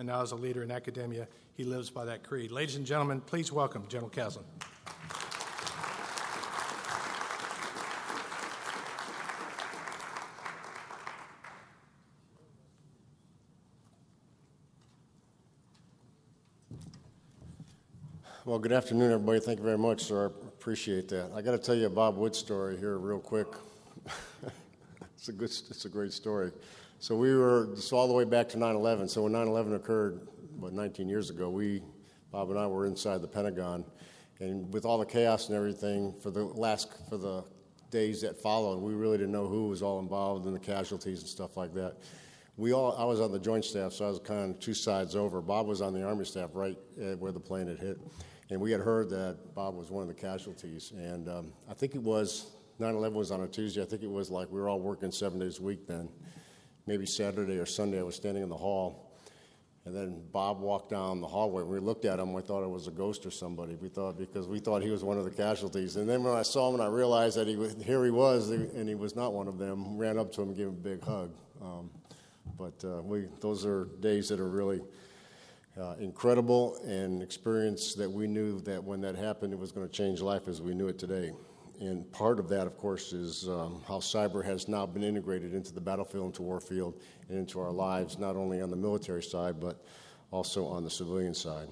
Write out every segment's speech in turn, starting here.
and now as a leader in academia, he lives by that creed. Ladies and gentlemen, please welcome General Caslen. Well, good afternoon, everybody. Thank you very much, sir. I appreciate that. I got to tell you a Bob Wood story here, real quick. it's a good, it's a great story. So we were so all the way back to 9/11. So when 9/11 occurred, about 19 years ago, we, Bob and I, were inside the Pentagon, and with all the chaos and everything for the last for the days that followed, we really didn't know who was all involved in the casualties and stuff like that we all i was on the joint staff so i was kind of two sides over bob was on the army staff right where the plane had hit and we had heard that Bob was one of the casualties. And um, I think it was 9/11 was on a Tuesday. I think it was like we were all working seven days a week then. Maybe Saturday or Sunday, I was standing in the hall, and then Bob walked down the hallway. We looked at him. We thought it was a ghost or somebody. We thought because we thought he was one of the casualties. And then when I saw him and I realized that he was, here he was, and he was not one of them, ran up to him and gave him a big hug. Um, but uh, we, those are days that are really uh, incredible and experience that we knew that when that happened, it was going to change life as we knew it today. And part of that, of course, is um, how cyber has now been integrated into the battlefield, into warfield, and into our lives, not only on the military side, but also on the civilian side.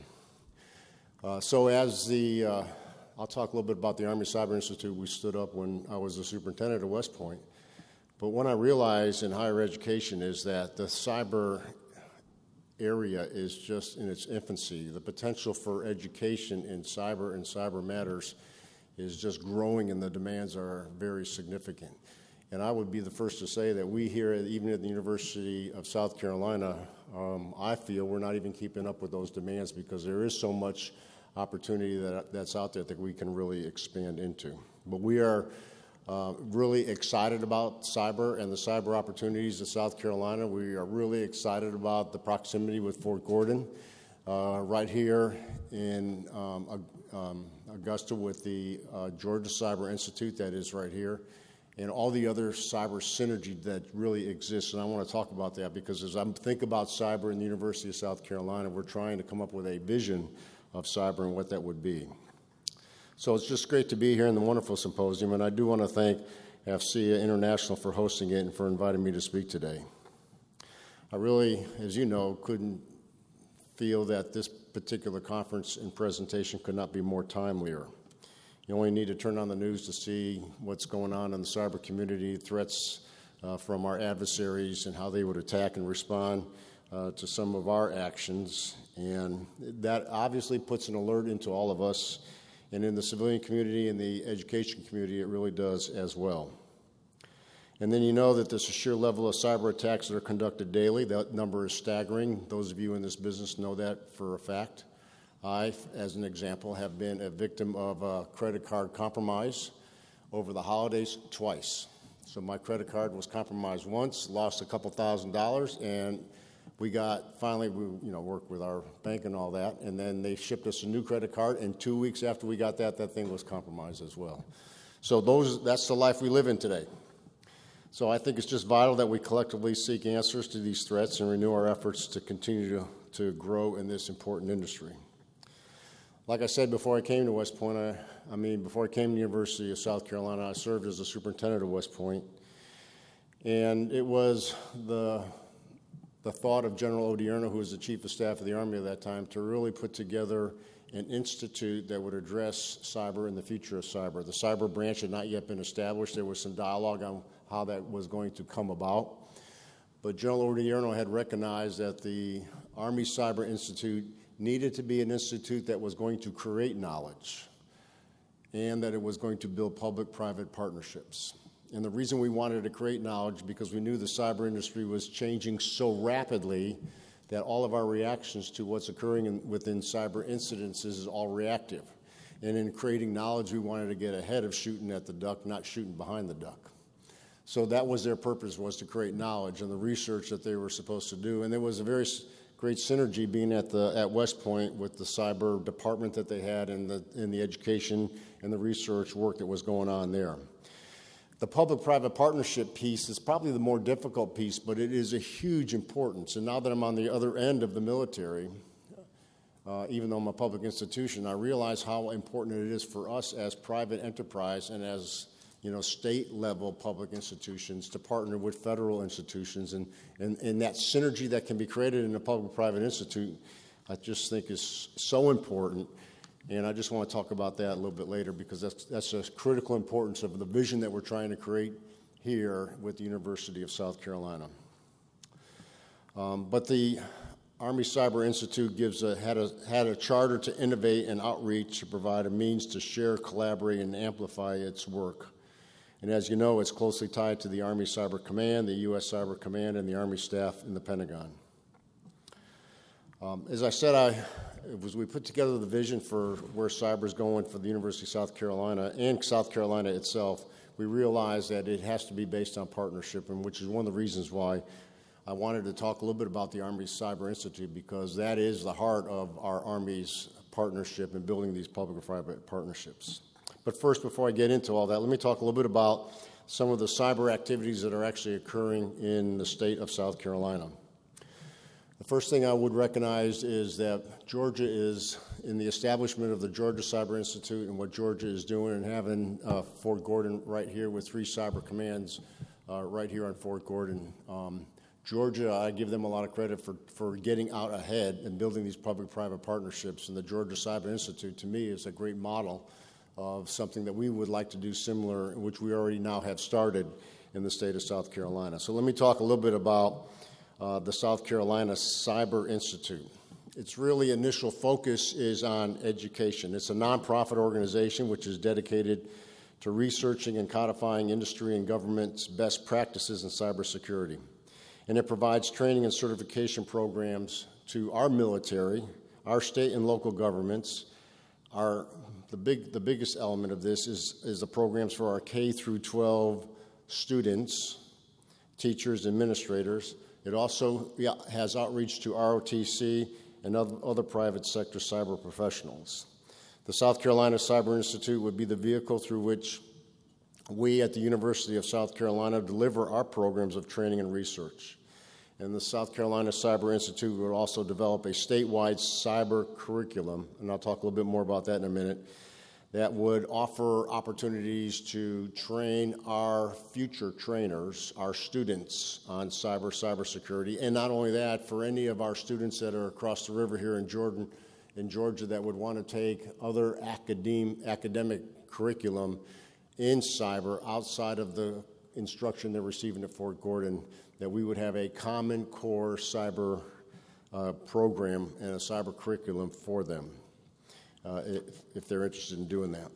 Uh, so, as the, uh, I'll talk a little bit about the Army Cyber Institute we stood up when I was the superintendent at West Point. But what I realized in higher education is that the cyber area is just in its infancy. The potential for education in cyber and cyber matters is just growing, and the demands are very significant. And I would be the first to say that we here, even at the University of South Carolina, um, I feel we're not even keeping up with those demands because there is so much opportunity that, that's out there that we can really expand into. But we are uh, really excited about cyber and the cyber opportunities in South Carolina. We are really excited about the proximity with Fort Gordon, uh, right here in um, um, Augusta with the uh, Georgia Cyber Institute that is right here, and all the other cyber synergy that really exists. And I want to talk about that because as I think about cyber in the University of South Carolina, we're trying to come up with a vision of cyber and what that would be. So it's just great to be here in the wonderful symposium, and I do want to thank AFCEA International for hosting it and for inviting me to speak today. I really, as you know, couldn't feel that this particular conference and presentation could not be more timelier. You only need to turn on the news to see what's going on in the cyber community, threats uh, from our adversaries, and how they would attack and respond uh, to some of our actions. And that obviously puts an alert into all of us and in the civilian community and the education community, it really does as well. And then you know that there's a sheer level of cyber attacks that are conducted daily. That number is staggering. Those of you in this business know that for a fact. I, as an example, have been a victim of a credit card compromise over the holidays twice. So my credit card was compromised once, lost a couple thousand dollars, and we got finally we you know worked with our bank and all that and then they shipped us a new credit card and two weeks after we got that that thing was compromised as well so those that's the life we live in today so i think it's just vital that we collectively seek answers to these threats and renew our efforts to continue to, to grow in this important industry like i said before i came to west point I, I mean before i came to the university of south carolina i served as the superintendent of west Point. and it was the the thought of General Odierno, who was the chief of staff of the Army at that time, to really put together an institute that would address cyber and the future of cyber. The cyber branch had not yet been established. There was some dialogue on how that was going to come about. But General Odierno had recognized that the Army Cyber Institute needed to be an institute that was going to create knowledge and that it was going to build public private partnerships. And the reason we wanted to create knowledge because we knew the cyber industry was changing so rapidly that all of our reactions to what's occurring in, within cyber incidences is all reactive. And in creating knowledge, we wanted to get ahead of shooting at the duck, not shooting behind the duck. So that was their purpose was to create knowledge and the research that they were supposed to do. And there was a very great synergy being at the at West Point with the cyber department that they had and the in the education and the research work that was going on there. The public private partnership piece is probably the more difficult piece, but it is a huge importance. And now that I'm on the other end of the military, uh, even though I'm a public institution, I realize how important it is for us as private enterprise and as you know, state level public institutions to partner with federal institutions. And, and, and that synergy that can be created in a public private institute, I just think is so important. And I just want to talk about that a little bit later because that's, that's a critical importance of the vision that we're trying to create here with the University of South Carolina. Um, but the Army Cyber Institute gives a, had, a, had a charter to innovate and outreach to provide a means to share, collaborate, and amplify its work. And as you know, it's closely tied to the Army Cyber Command, the U.S. Cyber Command, and the Army staff in the Pentagon. Um, as I said, I, was we put together the vision for where cyber is going for the University of South Carolina and South Carolina itself, we realized that it has to be based on partnership, and which is one of the reasons why I wanted to talk a little bit about the Army Cyber Institute because that is the heart of our Army's partnership and building these public and private partnerships. But first, before I get into all that, let me talk a little bit about some of the cyber activities that are actually occurring in the state of South Carolina. The first thing I would recognize is that Georgia is in the establishment of the Georgia Cyber Institute and what Georgia is doing and having uh, Fort Gordon right here with three cyber commands uh, right here on Fort Gordon. Um, Georgia, I give them a lot of credit for, for getting out ahead and building these public private partnerships. And the Georgia Cyber Institute, to me, is a great model of something that we would like to do similar, which we already now have started in the state of South Carolina. So let me talk a little bit about uh, the South Carolina Cyber Institute. Its really initial focus is on education. It's a nonprofit organization which is dedicated to researching and codifying industry and government's best practices in cybersecurity. And it provides training and certification programs to our military, our state and local governments, our the, big, the biggest element of this is, is the programs for our K through 12 students, teachers, administrators. It also has outreach to ROTC and other, other private sector cyber professionals. The South Carolina Cyber Institute would be the vehicle through which we at the University of South Carolina deliver our programs of training and research. And the South Carolina Cyber Institute would also develop a statewide cyber curriculum, and I'll talk a little bit more about that in a minute, that would offer opportunities to train our future trainers, our students on cyber cybersecurity, and not only that, for any of our students that are across the river here in Jordan, in Georgia, that would want to take other academic curriculum in cyber outside of the instruction they're receiving at Fort Gordon that we would have a common core cyber uh, program and a cyber curriculum for them uh, if, if, they're interested in doing that.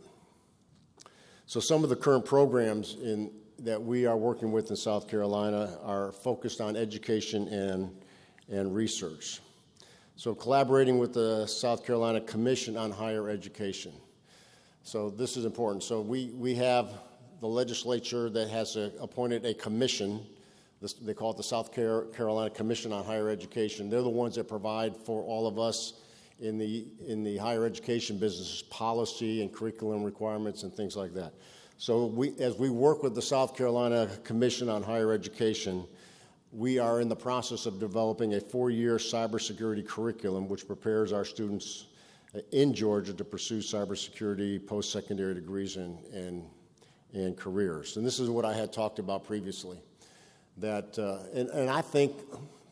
So, some of the current programs in, that we are working with in South Carolina are focused on education and, and research. So, collaborating with the South Carolina Commission on Higher Education. So, this is important. So, we, we have the legislature that has a, appointed a commission they call it the South Carolina Commission on Higher Education. They're the ones that provide for all of us in the, in the higher education business policy and curriculum requirements and things like that. So we, as we work with the South Carolina Commission on Higher Education, we are in the process of developing a four-year cybersecurity curriculum which prepares our students in Georgia to pursue cybersecurity post-secondary degrees and, and, and careers. And this is what I had talked about previously that, uh, and, and, I think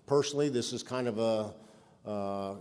personally this is kind of a uh,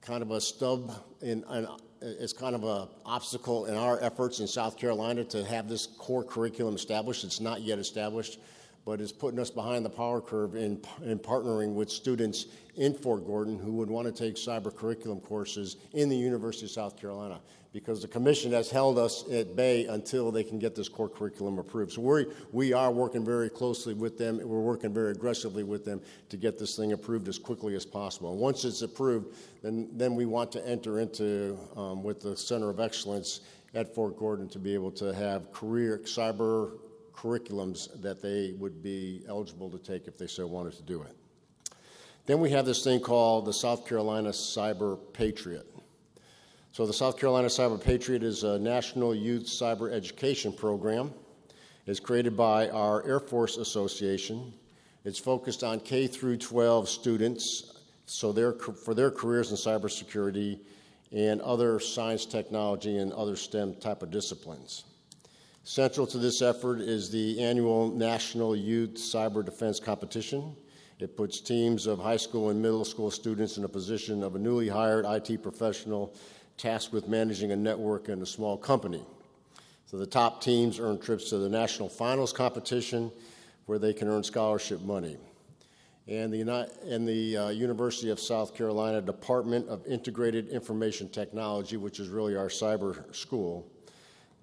kind of a stub in, in it's kind of an obstacle in our efforts in South Carolina to have this core curriculum established. It's not yet established, but is putting us behind the power curve in, in partnering with students in Fort Gordon who would want to take cyber curriculum courses in the University of South Carolina because the commission has held us at bay until they can get this core curriculum approved. So we we are working very closely with them. We're working very aggressively with them to get this thing approved as quickly as possible. And once it's approved, then, then we want to enter into, um, with the Center of Excellence at Fort Gordon, to be able to have career cyber curriculums that they would be eligible to take if they so wanted to do it. Then we have this thing called the South Carolina Cyber Patriot. So, the South Carolina Cyber Patriot is a national youth cyber education program, It's created by our Air Force Association. It's focused on K through 12 students, so their, for their careers in cybersecurity and other science, technology, and other STEM type of disciplines. Central to this effort is the annual National Youth Cyber Defense Competition. It puts teams of high school and middle school students in a position of a newly hired IT professional tasked with managing a network in a small company. So the top teams earn trips to the national finals competition where they can earn scholarship money. And the, and the uh, University of South Carolina Department of Integrated Information Technology, which is really our cyber school,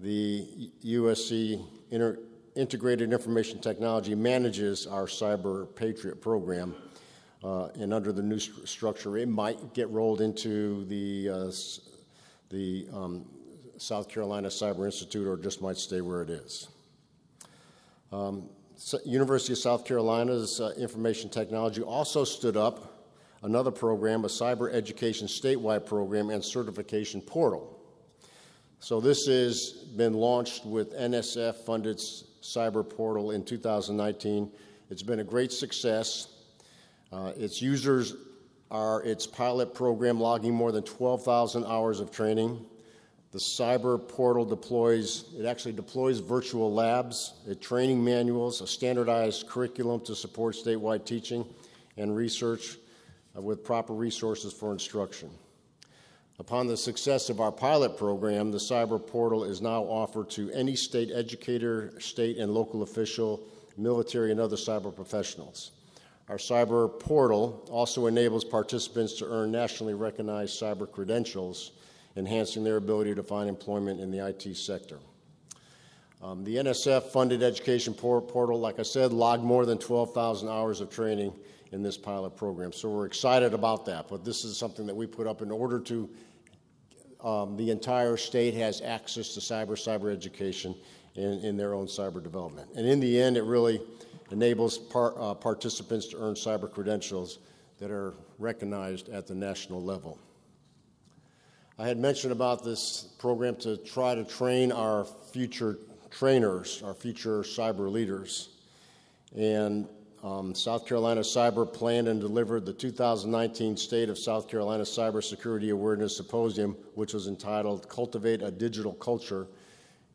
the USC Inter- Integrated Information Technology manages our Cyber Patriot program. Uh, and under the new st- structure, it might get rolled into the, uh, the um, South Carolina Cyber Institute or just might stay where it is. Um, University of South Carolina's uh, Information Technology also stood up another program, a cyber education statewide program and certification portal. So this has been launched with NSF funded cyber portal in 2019. It's been a great success. Uh, its users are its pilot program logging more than 12,000 hours of training. The cyber portal deploys, it actually deploys virtual labs, training manuals, a standardized curriculum to support statewide teaching and research uh, with proper resources for instruction. Upon the success of our pilot program, the cyber portal is now offered to any state educator, state and local official, military, and other cyber professionals. Our cyber portal also enables participants to earn nationally recognized cyber credentials enhancing their ability to find employment in the IT sector. Um, the NSF funded education portal, like I said, logged more than 12,000 hours of training in this pilot program. So we're excited about that. But this is something that we put up in order to, um, the entire state has access to cyber, cyber education in, in, their own cyber development. And in the end, it really enables par, uh, participants to earn cyber credentials that are recognized at the national level. I had mentioned about this program to try to train our future trainers, our future cyber leaders. And um, South Carolina Cyber planned and delivered the 2019 State of South Carolina Cybersecurity Awareness Symposium, which was entitled Cultivate a Digital Culture.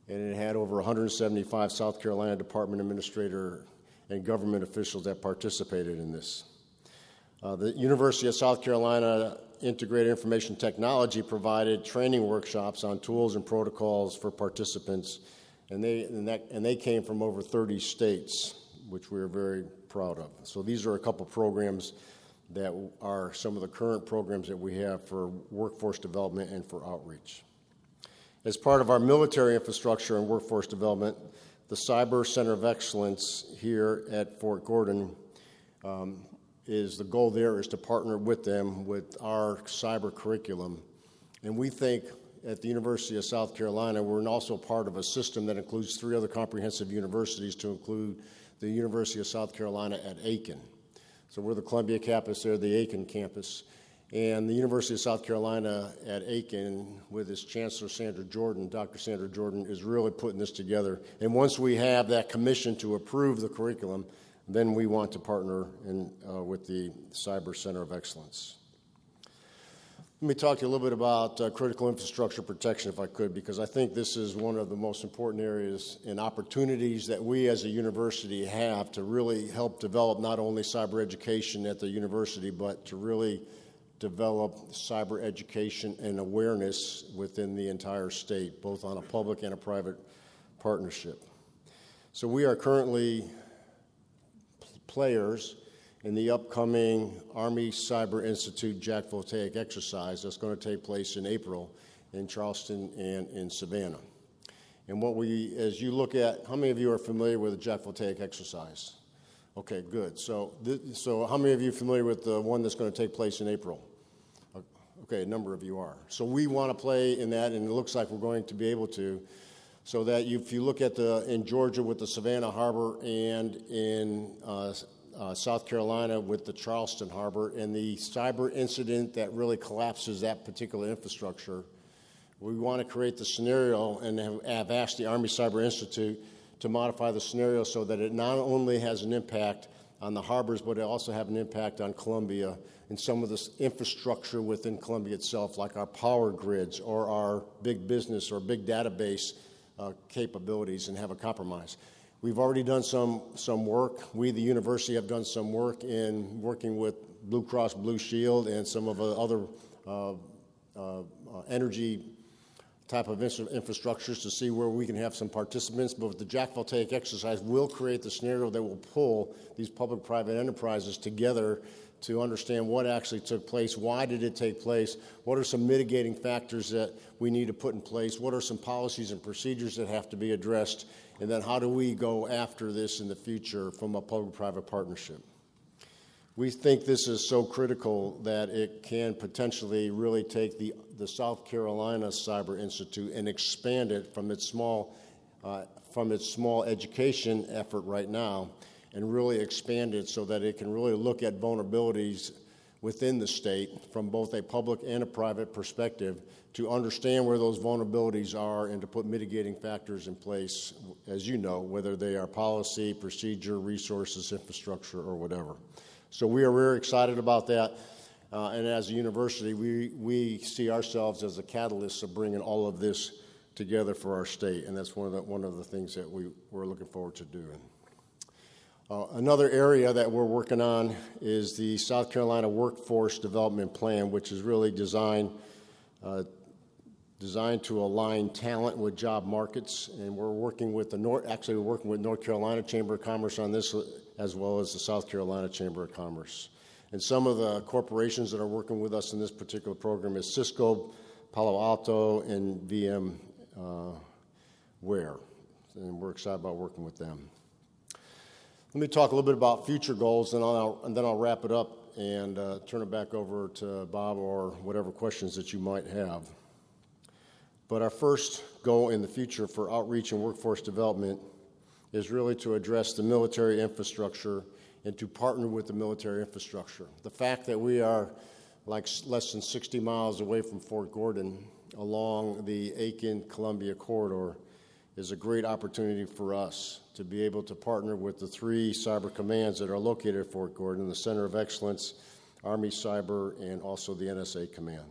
And it had over 175 South Carolina Department Administrator and government officials that participated in this. Uh, the University of South Carolina Integrated Information Technology provided training workshops on tools and protocols for participants, and they, and, that, and they came from over 30 states, which we are very proud of. So these are a couple programs that are some of the current programs that we have for workforce development and for outreach. As part of our military infrastructure and workforce development, the Cyber Center of Excellence here at Fort Gordon um, is the goal there is to partner with them with our cyber curriculum. And we think at the University of South Carolina, we're also part of a system that includes three other comprehensive universities to include the University of South Carolina at Aiken. So we're the Columbia campus, they're the Aiken campus. And the University of South Carolina at Aiken, with its Chancellor Sandra Jordan, Dr. Sandra Jordan, is really putting this together. And once we have that commission to approve the curriculum, then we want to partner in, uh, with the Cyber Center of Excellence. Let me talk to you a little bit about uh, critical infrastructure protection, if I could, because I think this is one of the most important areas and opportunities that we as a university have to really help develop not only cyber education at the university, but to really develop cyber education and awareness within the entire state, both on a public and a private partnership. So we are currently players in the upcoming Army Cyber Institute Jack Voltaic exercise that's going to take place in April in Charleston and in Savannah. And what we, as you look at, how many of you are familiar with the Jack Voltaic exercise? Okay, good. So, so how many of you are familiar with the one that's going to take place in April? Okay, a number of you are. So we want to play in that, and it looks like we're going to be able to so that you, if you look at the in Georgia with the Savannah Harbor and in uh, uh, South Carolina with the Charleston Harbor and the cyber incident that really collapses that particular infrastructure, we want to create the scenario and have, have asked the Army Cyber Institute to modify the scenario so that it not only has an impact on the harbors, but it also have an impact on Columbia and some of this infrastructure within Columbia itself, like our power grids or our big business or big database uh, capabilities, and have a compromise. We've already done some, some work. We, the university, have done some work in working with Blue Cross Blue Shield and some of the other uh, uh, energy type of infrastructures to see where we can have some participants. But the Jack Voltaic exercise will create the scenario that will pull these public private enterprises together to understand what actually took place, why did it take place, what are some mitigating factors that we need to put in place, what are some policies and procedures that have to be addressed, and then how do we go after this in the future from a public private partnership. We think this is so critical that it can potentially really take the, the South Carolina Cyber Institute and expand it from its small, uh, from its small education effort right now and really expand it so that it can really look at vulnerabilities within the state from both a public and a private perspective to understand where those vulnerabilities are and to put mitigating factors in place, as you know, whether they are policy, procedure, resources, infrastructure, or whatever. So we are very excited about that. Uh, and as a university, we, we see ourselves as a catalyst of bringing all of this together for our state. And that's one of the, one of the things that we, we're looking forward to doing. Uh, another area that we're working on is the South Carolina Workforce Development Plan, which is really designed uh, designed to align talent with job markets. And we're working with the North, actually, we're working with North Carolina Chamber of Commerce on this as well as the South Carolina Chamber of Commerce. And some of the corporations that are working with us in this particular program is Cisco, Palo Alto, and VMware. uh, And we're excited about working with them. Let me talk a little bit about future goals, and, I'll, and then I'll wrap it up and uh, turn it back over to Bob or whatever questions that you might have. But our first goal in the future for outreach and workforce development is really to address the military infrastructure and to partner with the military infrastructure. The fact that we are like less than 60 miles away from Fort Gordon along the Aiken Columbia corridor is a great opportunity for us to be able to partner with the three cyber commands that are located at Fort Gordon the Center of Excellence, Army Cyber, and also the NSA Command.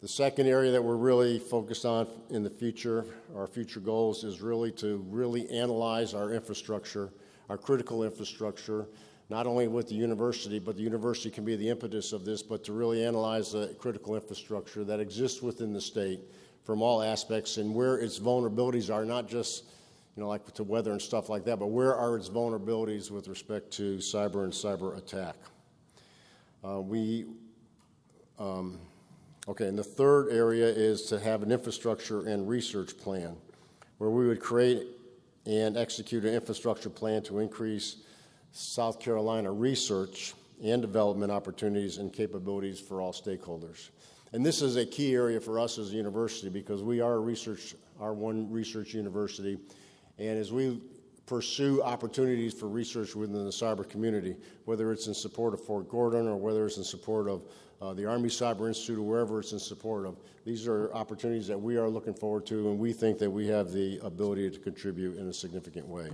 The second area that we're really focused on in the future, our future goals, is really to really analyze our infrastructure, our critical infrastructure, not only with the university, but the university can be the impetus of this, but to really analyze the critical infrastructure that exists within the state from all aspects and where its vulnerabilities are, not just you know, like to weather and stuff like that, but where are its vulnerabilities with respect to cyber and cyber attack? Uh, we um, Okay, and the third area is to have an infrastructure and research plan where we would create and execute an infrastructure plan to increase South Carolina research and development opportunities and capabilities for all stakeholders. And this is a key area for us as a university because we are a research, our one research university. And as we pursue opportunities for research within the cyber community, whether it's in support of Fort Gordon or whether it's in support of uh, the Army Cyber Institute, or wherever it's in support of. These are opportunities that we are looking forward to, and we think that we have the ability to contribute in a significant way.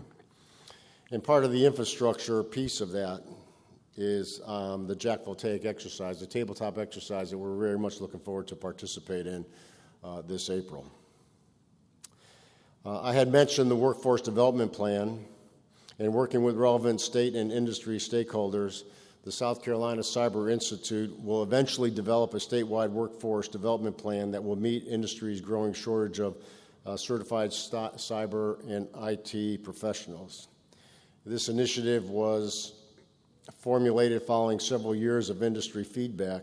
And part of the infrastructure piece of that is um, the Jack Voltaic exercise, the tabletop exercise that we're very much looking forward to participate in uh, this April. Uh, I had mentioned the workforce development plan and working with relevant state and industry stakeholders the South Carolina Cyber Institute will eventually develop a statewide workforce development plan that will meet industry's growing shortage of uh, certified st- cyber and IT professionals. This initiative was formulated following several years of industry feedback,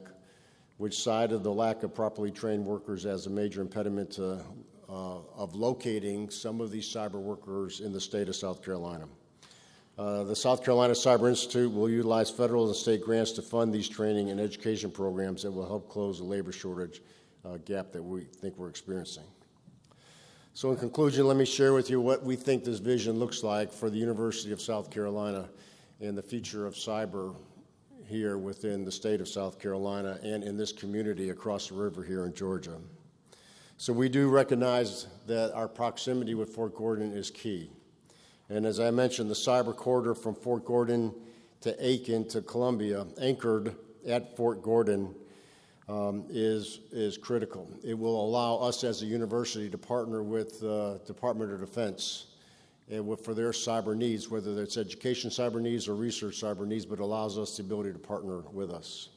which cited the lack of properly trained workers as a major impediment to, uh, of locating some of these cyber workers in the state of South Carolina. Uh, the South Carolina Cyber Institute will utilize federal and state grants to fund these training and education programs that will help close the labor shortage uh, gap that we think we're experiencing. So, in conclusion, let me share with you what we think this vision looks like for the University of South Carolina and the future of cyber here within the state of South Carolina and in this community across the river here in Georgia. So we do recognize that our proximity with Fort Gordon is key. And as I mentioned, the cyber corridor from Fort Gordon to Aiken to Columbia, anchored at Fort Gordon, um, is, is critical. It will allow us as a university to partner with the uh, Department of Defense and for their cyber needs, whether it's education cyber needs or research cyber needs, but allows us the ability to partner with us.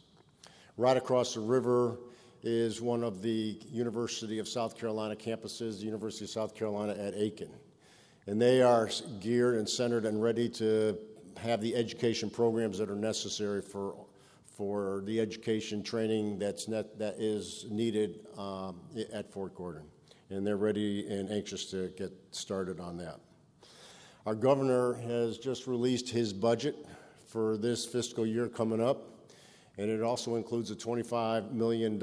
Right across the river is one of the University of South Carolina campuses, the University of South Carolina at Aiken. And they are geared and centered and ready to have the education programs that are necessary for, for the education training that's net, that is needed um, at Fort Gordon. And they're ready and anxious to get started on that. Our governor has just released his budget for this fiscal year coming up, and it also includes a $25 million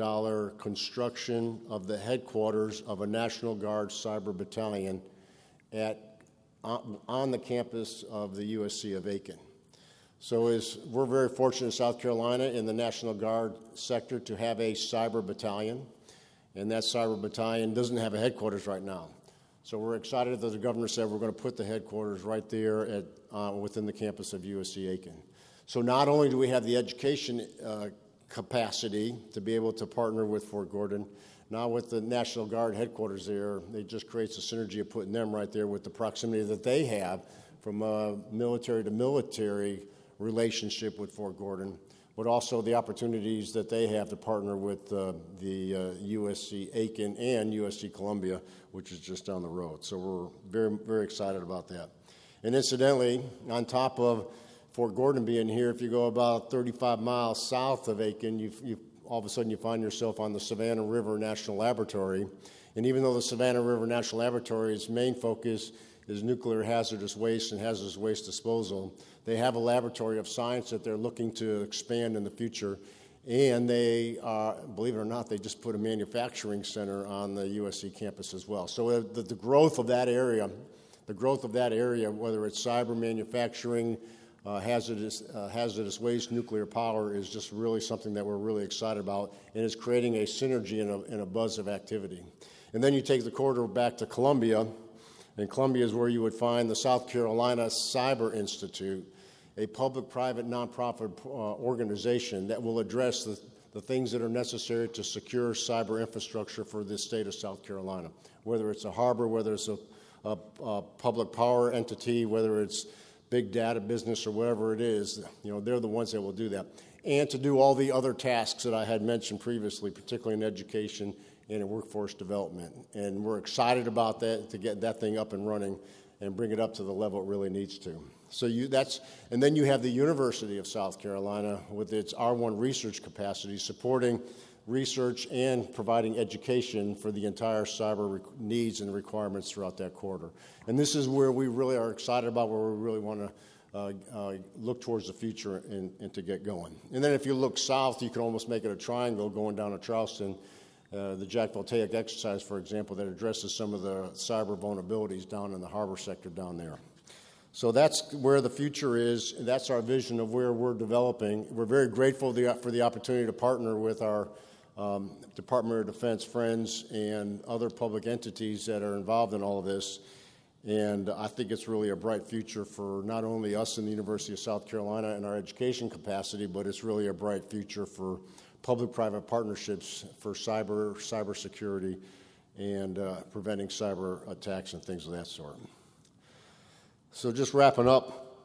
construction of the headquarters of a National Guard cyber battalion at, on the campus of the USC of Aiken. So is, we're very fortunate in South Carolina in the National Guard sector to have a cyber battalion, and that cyber battalion doesn't have a headquarters right now. So we're excited that the governor said we're going to put the headquarters right there at, uh, within the campus of USC Aiken. So not only do we have the education uh, capacity to be able to partner with Fort Gordon, now with the National Guard headquarters there, it just creates a synergy of putting them right there with the proximity that they have from a military to military relationship with Fort Gordon but also the opportunities that they have to partner with uh, the uh, USC Aiken and USC Columbia, which is just down the road. So we're very, very excited about that. And incidentally, on top of Fort Gordon being here, if you go about 35 miles south of Aiken, you, you all of a sudden you find yourself on the Savannah River National Laboratory. And even though the Savannah River National Laboratory's main focus is nuclear hazardous waste and hazardous waste disposal, they have a laboratory of science that they're looking to expand in the future. And they, uh, believe it or not, they just put a manufacturing center on the USC campus as well. So uh, the, the growth of that area, the growth of that area, whether it's cyber manufacturing, uh, hazardous, uh, hazardous waste, nuclear power, is just really something that we're really excited about and is creating a synergy and a, and a buzz of activity. And then you take the corridor back to Columbia, and Columbia is where you would find the South Carolina Cyber Institute, a public private nonprofit uh, organization that will address the, the things that are necessary to secure cyber infrastructure for the state of South Carolina, whether it's a harbor, whether it's a, a, a public power entity, whether it's big data business or whatever it is, you know, they're the ones that will do that. And to do all the other tasks that I had mentioned previously, particularly in education and in workforce development. And we're excited about that to get that thing up and running and bring it up to the level it really needs to. So you that's and then you have the University of South Carolina with its R1 research capacity supporting research and providing education for the entire cyber needs and requirements throughout that quarter. And this is where we really are excited about where we really want to uh, uh, look towards the future and, and, to get going. And then if you look south, you can almost make it a triangle going down to Charleston uh, the Jack Voltaic exercise, for example, that addresses some of the cyber vulnerabilities down in the harbor sector down there. So that's where the future is. That's our vision of where we're developing. We're very grateful for the opportunity to partner with our um, Department of Defense friends and other public entities that are involved in all of this. And I think it's really a bright future for not only us in the University of South Carolina and our education capacity, but it's really a bright future for public-private partnerships for cyber cybersecurity and uh, preventing cyber attacks and things of that sort. So, just wrapping up,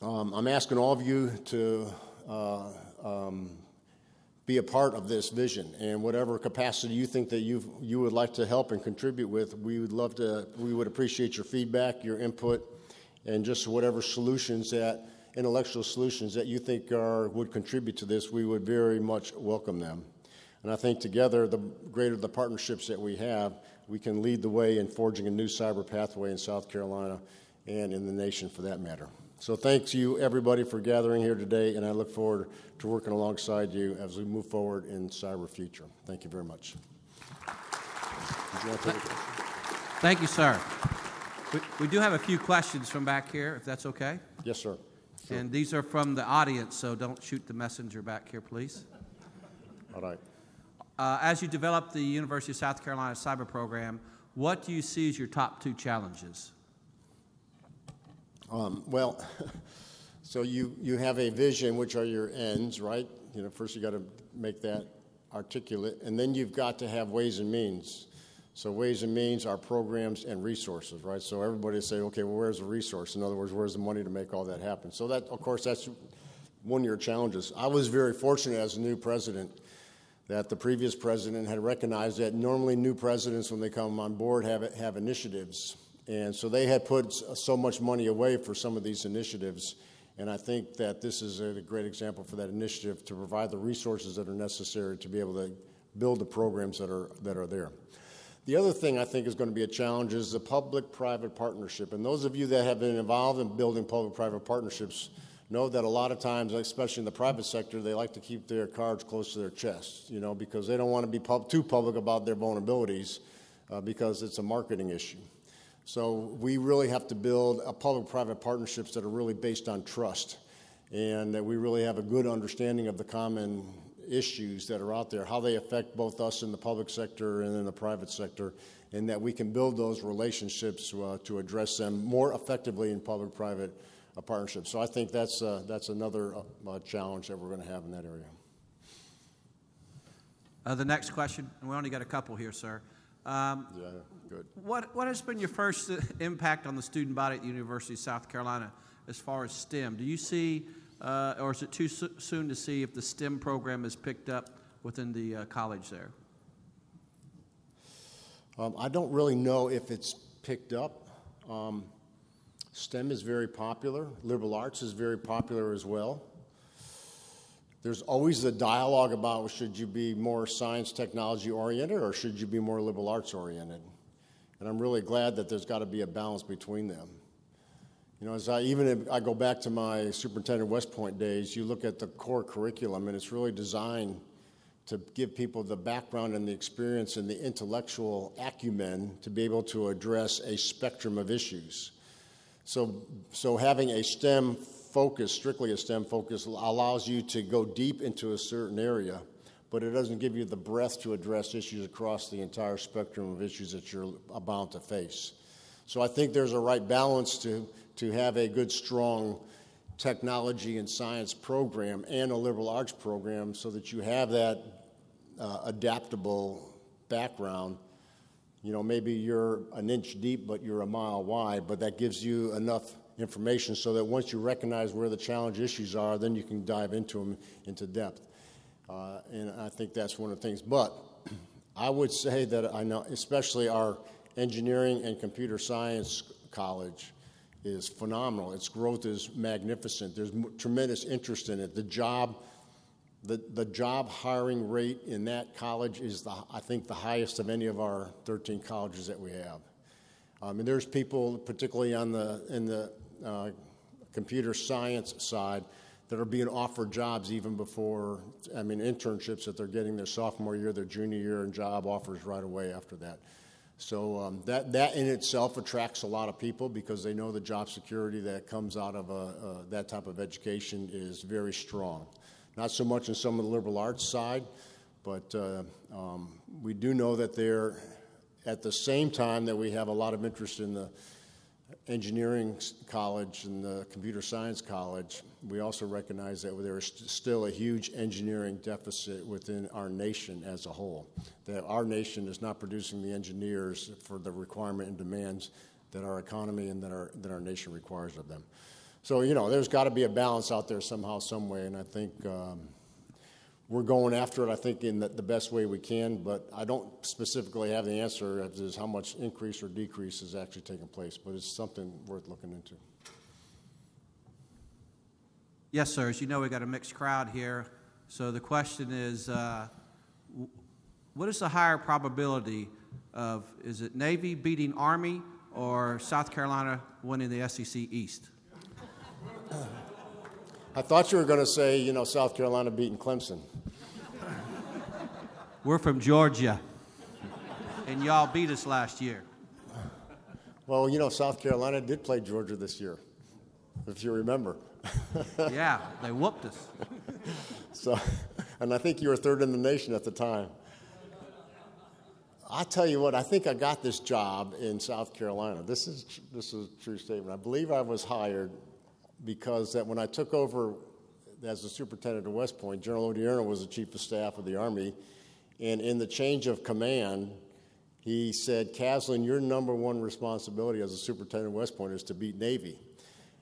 um, I'm asking all of you to uh, um, be a part of this vision, and whatever capacity you think that you you would like to help and contribute with, we would love to. We would appreciate your feedback, your input, and just whatever solutions that intellectual solutions that you think are, would contribute to this, we would very much welcome them. And I think together, the greater the partnerships that we have, we can lead the way in forging a new cyber pathway in South Carolina and in the nation for that matter. So thanks you, everybody, for gathering here today, and I look forward to working alongside you as we move forward in cyber future. Thank you very much. You Thank you, sir. We, we do have a few questions from back here, if that's okay. Yes, sir. Sure. And these are from the audience, so don't shoot the messenger back here, please. All right. Uh, as you develop the University of South Carolina cyber program, what do you see as your top two challenges? Um, well, so you, you have a vision, which are your ends, right? You know, first you got to make that articulate, and then you've got to have ways and means. So ways and means are programs and resources, right? So everybody say, okay, well, where's the resource? In other words, where's the money to make all that happen? So that, of course, that's one of your challenges. I was very fortunate as a new president that the previous president had recognized that normally new presidents, when they come on board, have, have initiatives. And so they had put so much money away for some of these initiatives. And I think that this is a great example for that initiative to provide the resources that are necessary to be able to build the programs that are, that are there. The other thing I think is going to be a challenge is the public private partnership. And those of you that have been involved in building public private partnerships know that a lot of times, especially in the private sector, they like to keep their cards close to their chest, you know, because they don't want to be pub- too public about their vulnerabilities uh, because it's a marketing issue. So we really have to build a public-private partnerships that are really based on trust, and that we really have a good understanding of the common issues that are out there, how they affect both us in the public sector and in the private sector, and that we can build those relationships uh, to address them more effectively in public-private uh, partnerships. So I think that's uh, that's another uh, uh, challenge that we're going to have in that area. Uh, the next question, and we only got a couple here, sir. Um, yeah, good. What, what has been your first impact on the student body at the University of South Carolina as far as STEM? Do you see, uh, or is it too so- soon to see if the STEM program is picked up within the uh, college there? Um, I don't really know if it's picked up. Um, STEM is very popular, liberal arts is very popular as well. There's always the dialogue about should you be more science technology oriented or should you be more liberal arts oriented? And I'm really glad that there's got to be a balance between them. You know, as I even if I go back to my superintendent West Point days, you look at the core curriculum and it's really designed to give people the background and the experience and the intellectual acumen to be able to address a spectrum of issues. So, so having a STEM focus, strictly a STEM focus, allows you to go deep into a certain area, but it doesn't give you the breadth to address issues across the entire spectrum of issues that you're about to face. So I think there's a right balance to, to have a good, strong technology and science program and a liberal arts program so that you have that uh, adaptable background. You know, maybe you're an inch deep, but you're a mile wide, but that gives you enough information so that once you recognize where the challenge issues are, then you can dive into them into depth. Uh, and I think that's one of the things. But I would say that I know, especially our engineering and computer science college is phenomenal. Its growth is magnificent. There's m- tremendous interest in it. The job, the, the job hiring rate in that college is, the, I think, the highest of any of our 13 colleges that we have. Um, and there's people, particularly on the in the uh, computer science side that are being offered jobs even before, I mean, internships that they're getting their sophomore year, their junior year, and job offers right away after that. So um, that, that in itself attracts a lot of people because they know the job security that comes out of a, that type of education is very strong. Not so much in some of the liberal arts side, but uh, um, we do know that they're at the same time that we have a lot of interest in the engineering college and the computer science college, we also recognize that there is still a huge engineering deficit within our nation as a whole. That our nation is not producing the engineers for the requirement and demands that our economy and that our, that our nation requires of them. So, you know, there's got to be a balance out there somehow, some way, and I think um, we're going after it, I think, in the, the, best way we can, but I don't specifically have the answer as to how much increase or decrease is actually taking place, but it's something worth looking into. Yes, sir. As you know, we've got a mixed crowd here. So the question is uh, what is the higher probability of, is it Navy beating Army or South Carolina winning the SEC East? I thought you were going to say, you know, South Carolina beating Clemson. We're from Georgia, and y'all beat us last year. Well, you know, South Carolina did play Georgia this year, if you remember. yeah, they whooped us. So, and I think you were third in the nation at the time. I tell you what, I think I got this job in South Carolina. This is this is a true statement. I believe I was hired because that when I took over as the superintendent of West Point, General Odierno was the chief of staff of the Army, and in the change of command, he said, "Caslen, your number one responsibility as a superintendent of West Point is to beat Navy."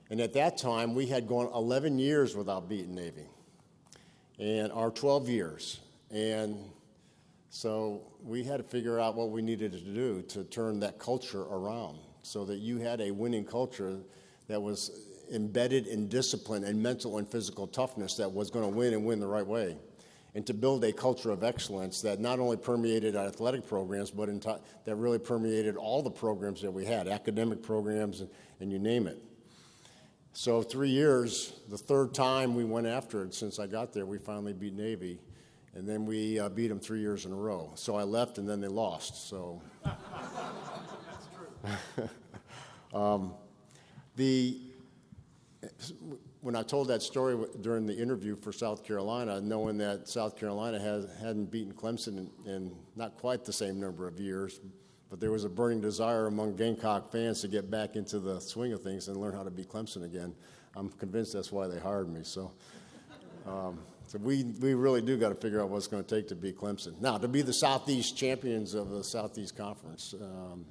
And at that time, we had gone 11 years without beating Navy, and our 12 years, and so we had to figure out what we needed to do to turn that culture around so that you had a winning culture that was embedded in discipline and mental and physical toughness that was going to win and win the right way. And to build a culture of excellence that not only permeated our athletic programs, but in ti- that really permeated all the programs that we had, academic programs, and, and you name it. So, three years, the third time we went after it since I got there, we finally beat Navy. And then we uh, beat them three years in a row. So I left, and then they lost. So, That's um, the when I told that story during the interview for South Carolina, knowing that South Carolina has, hadn't beaten Clemson in, in not quite the same number of years, but there was a burning desire among Gamecock fans to get back into the swing of things and learn how to beat Clemson again. I'm convinced that's why they hired me. So. Um, so we, we really do got to figure out what it's going to take to beat Clemson. Now, to be the Southeast champions of the Southeast Conference, um,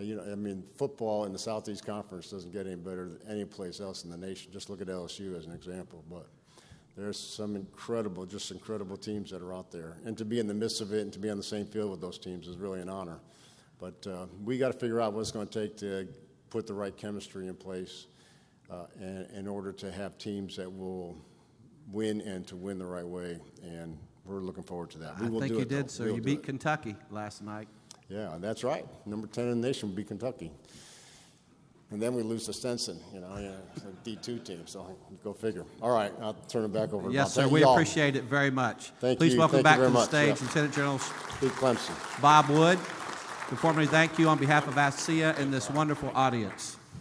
you know, I mean, football in the Southeast Conference doesn't get any better than any place else in the nation. Just look at LSU as an example. But there's some incredible, just incredible teams that are out there. And to be in the midst of it and to be on the same field with those teams is really an honor. But uh, we got to figure out what it's going to take to put the right chemistry in place uh, in, in order to have teams that will win and to win the right way. And we're looking forward to that. We I will think you it, though. did, sir. We'll You beat it. Kentucky last night. Yeah, that's right. Number 10 in the nation would be Kentucky. And then we lose to Stetson, you know, yeah, it's a D2 team, so go figure. All right, I'll turn it back over to Yes, sir. We you all. appreciate it very much. Thank Please you. welcome Thank you back to the much. stage Yeah. Lieutenant General Beat Clemson. Bob Wood. We formally thank you on behalf of AFCEA and this wonderful audience.